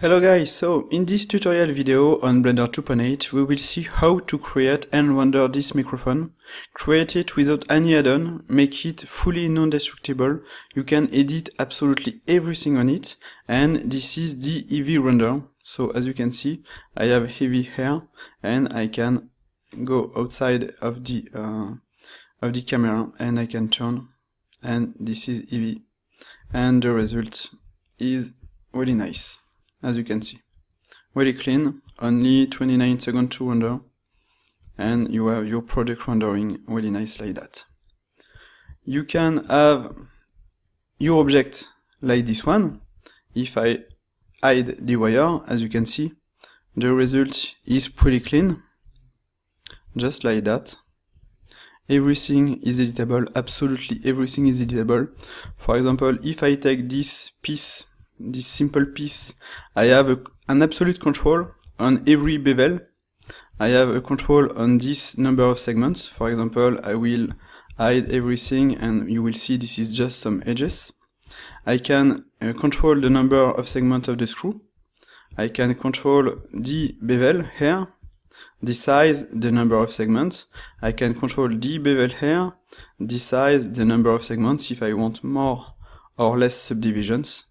Hello guys, so in this tutorial video on Blender 2.8 we will see how to create and render this microphone. Create it without any add-on, make it fully non-destructible, you can edit absolutely everything on it. And this is the Eevee render. So as you can see I have Eevee here and I can go outside of the, uh, of the camera and I can turn and this is Eevee and the result is really nice as you can see. Really clean, only 29 seconds to render, and you have your project rendering really nice like that. You can have your object like this one. If I hide the wire, as you can see, the result is pretty clean, just like that. Everything is editable, absolutely everything is editable. For example, if I take this piece this simple piece, I have a, an absolute control on every bevel. I have a control on this number of segments. For example, I will hide everything and you will see this is just some edges. I can uh, control the number of segments of the screw. I can control the bevel here, the size, the number of segments. I can control the bevel here, the size, the number of segments if I want more or less subdivisions.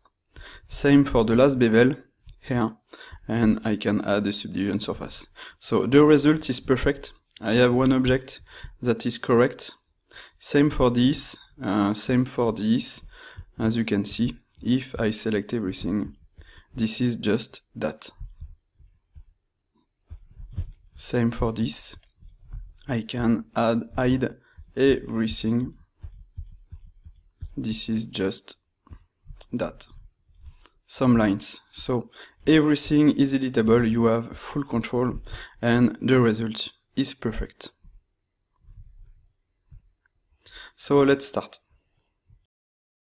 Same for the last bevel here, and I can add a subdivision surface. So the result is perfect. I have one object that is correct. Same for this, uh, same for this. As you can see, if I select everything, this is just that. Same for this. I can add, hide everything. This is just that some lines. So everything is editable, you have full control and the result is perfect. So let's start.